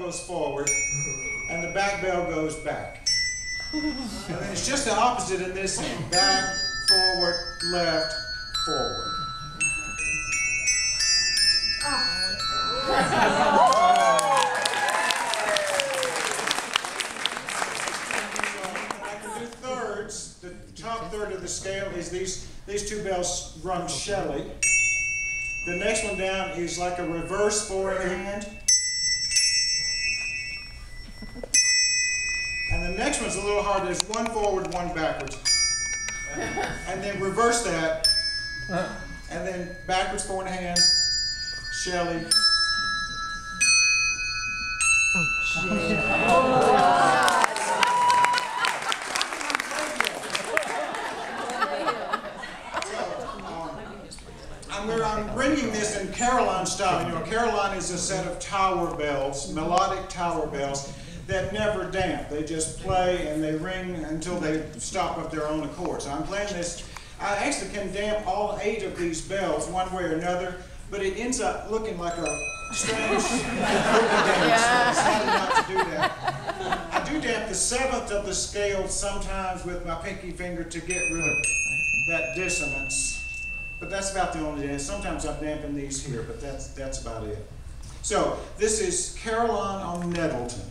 goes forward and the back bell goes back. And it's just the opposite in this end. Back, forward, left, forward. Thirds. The top third of the scale is these, these two bells run Shelley. The next one down is like a reverse four next one's a little harder. There's one forward, one backwards. And then reverse that. And then backwards, forward hand, Shelley. I'm, I'm bringing this in carillon style. You know, carillon is a set of tower bells, melodic tower bells that never damp. They just play and they ring until they stop of their own accord. So I'm playing this. I actually can damp all eight of these bells one way or another, but it ends up looking like a strange dance. So I decided not to do that. I do damp the seventh of the scale sometimes with my pinky finger to get rid of that dissonance. But that's about the only dance. Sometimes I'm damping these here, but that's, that's about it. So this is carillon on Nettleton.